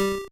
Música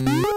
Música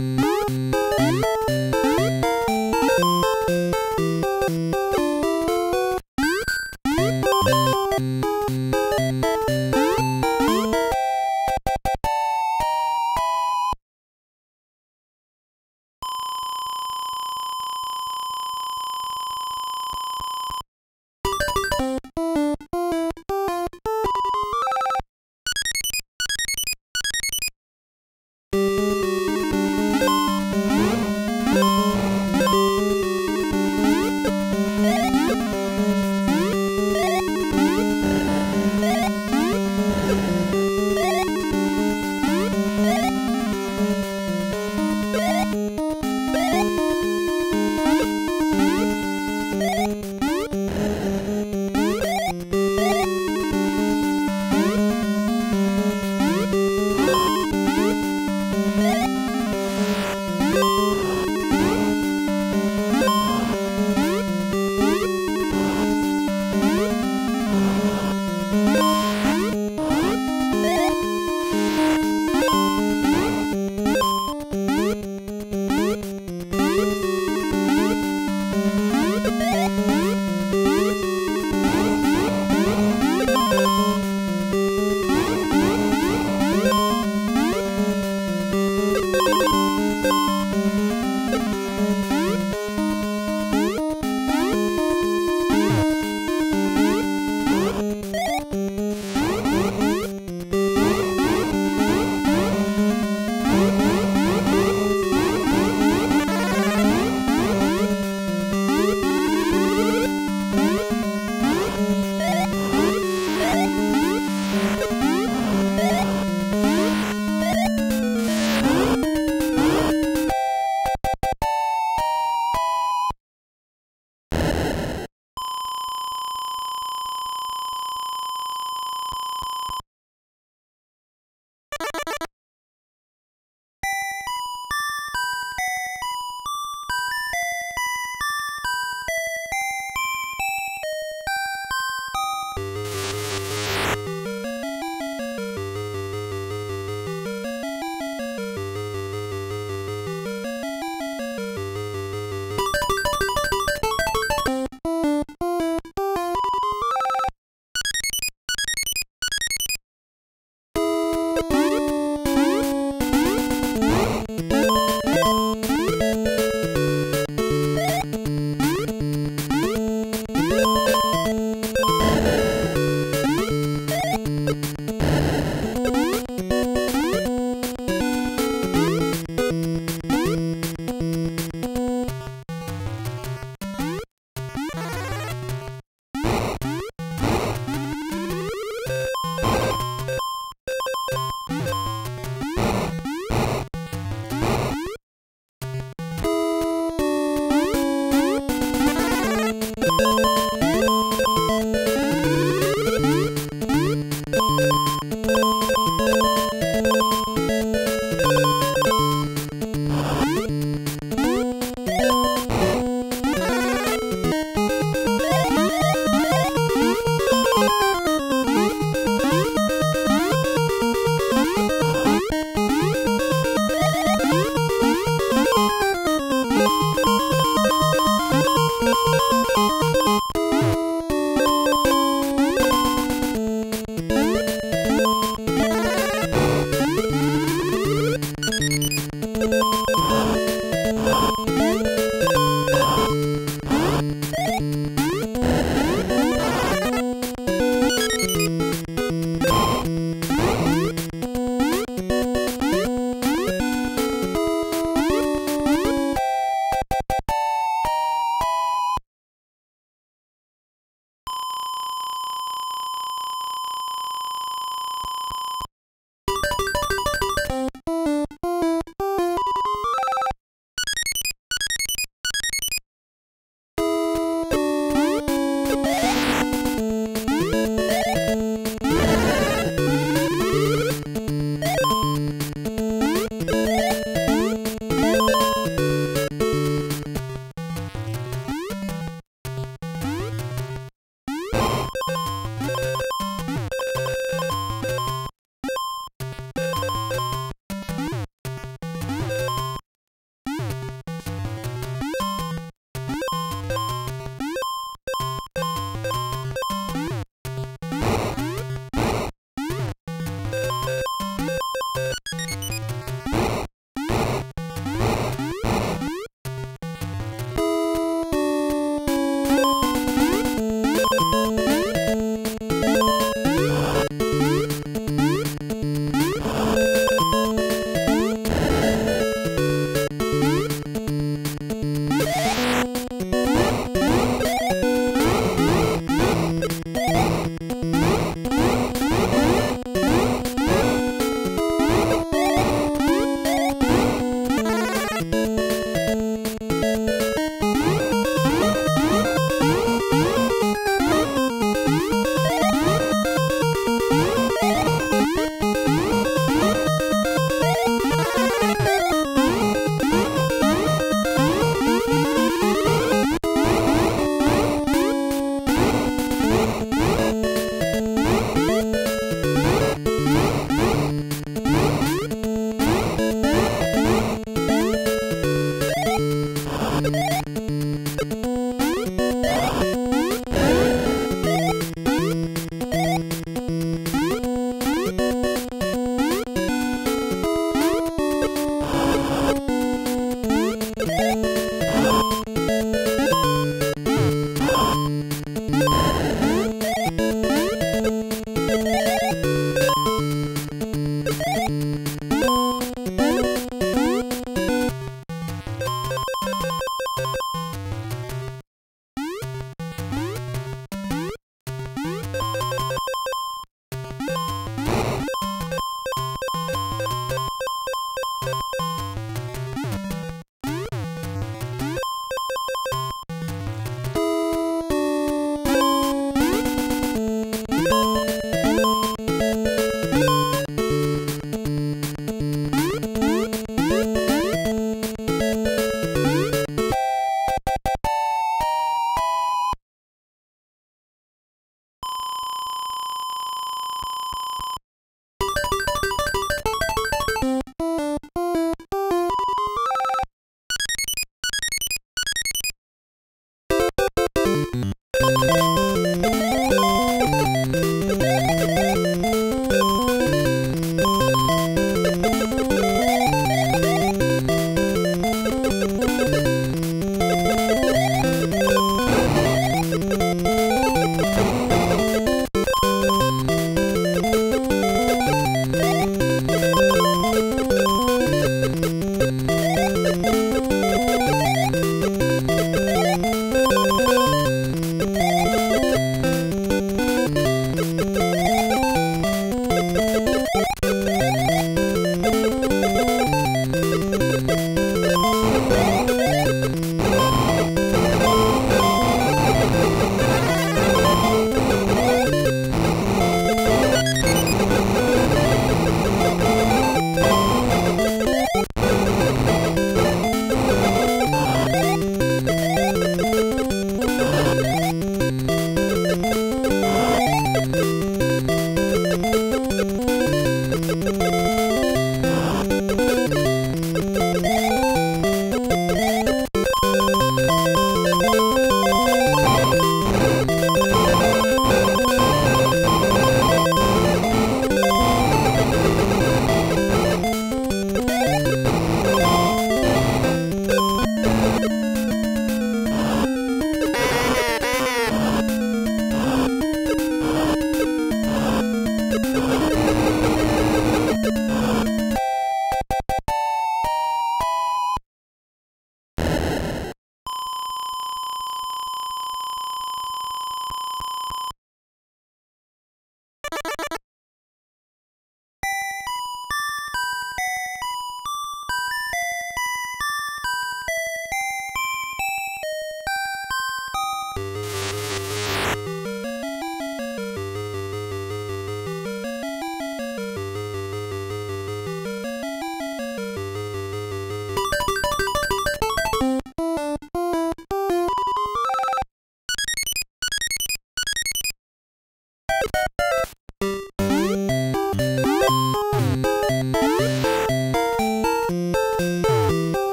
Música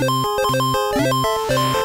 Música